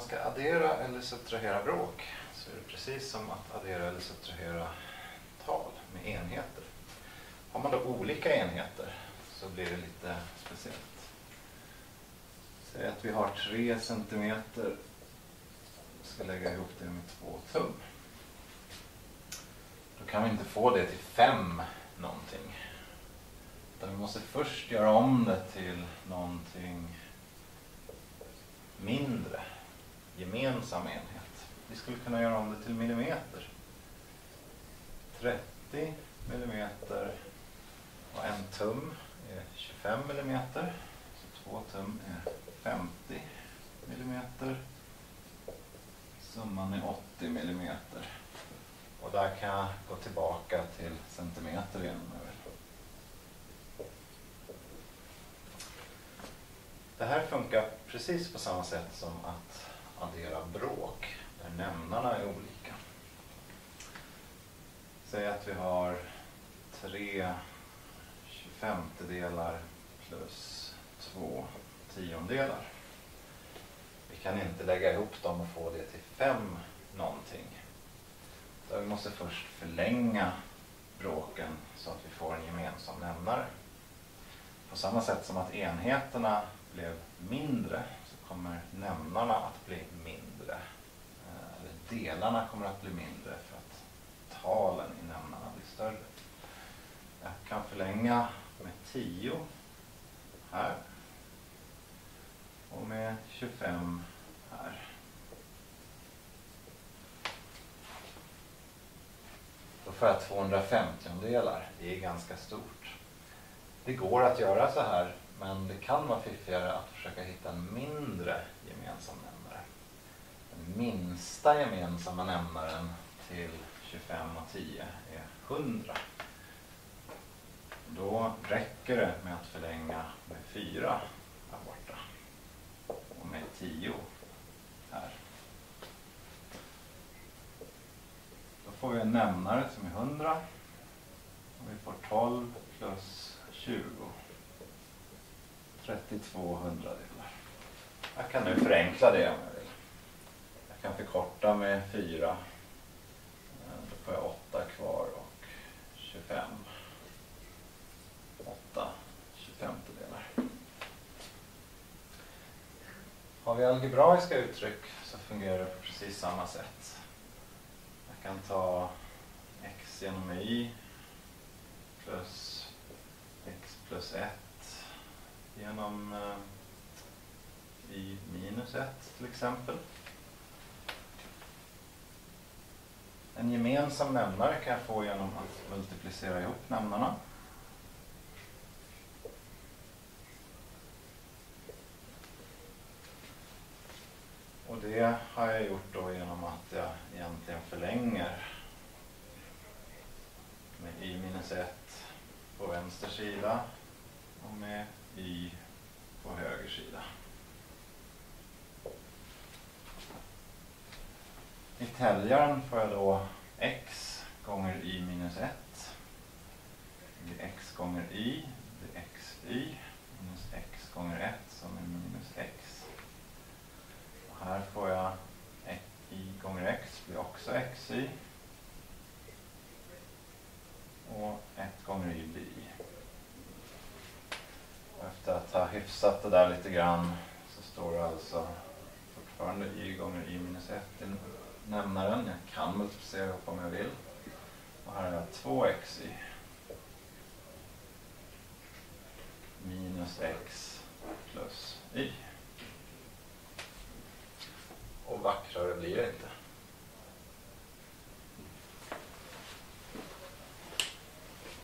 man ska addera eller subtrahera bråk så är det precis som att addera eller subtrahera tal med enheter. Har man då olika enheter så blir det lite speciellt. Säg att vi har 3 centimeter. Jag ska lägga ihop det med 2 tum. Då kan vi inte få det till 5 någonting. Utan vi måste först göra om det till någonting mindre, gemensam enhet. Vi skulle kunna göra om det till millimeter. 30 millimeter och en tum är 25 millimeter. Så två tum är 50 millimeter. Summan är 80 millimeter. Och där kan jag gå tillbaka till centimeter igen om jag vill. Det här funkar precis på samma sätt som att addera bråk, där nämnarna är olika. Säg att vi har tre tjugofemtedelar plus två tiondelar. Vi kan inte lägga ihop dem och få det till fem någonting. Så vi måste först förlänga bråken så att vi får en gemensam nämnare. På samma sätt som att enheterna blev mindre så kommer nämnarna att bli mindre. Eh, eller delarna kommer att bli mindre för att talen i nämnarna blir större. Jag kan förlänga med 10 här och med 25 här. Då får jag 250 delar. Det är ganska stort. Det går att göra så här men det kan vara fiffigare att försöka hitta en mindre gemensam nämnare. Den minsta gemensamma nämnaren till 25 och 10 är 100. Då räcker det med att förlänga med 4 här borta och med 10 här. Då får vi en nämnare som är 100 och vi får 12 plus 20. 32 hundradelar. Jag kan nu förenkla det om jag vill. Jag kan förkorta med 4. Då får jag 8 kvar och 25. 8 25 delar. Har vi algebraiska uttryck så fungerar det på precis samma sätt. Jag kan ta x genom y plus x plus 1 genom eh, i minus 1 till exempel. En gemensam nämnare kan jag få genom att multiplicera ihop nämnarna. Och det har jag gjort då genom att jag egentligen förlänger med y minus 1 på vänster sida och med y på höger sida. I täljaren får jag då x gånger y minus 1. Det blir x gånger y, det blir xy minus x gånger 1 som är minus x. Och här får jag y gånger x blir också xy. Och 1 gånger y blir y. Och efter att ha hyfsat det där lite grann så står det alltså fortfarande y gånger y minus 1 i nämnaren. Jag kan multiplicera ihop om jag vill. Och här har jag 2xy minus x plus y. Och vackrare blir det inte.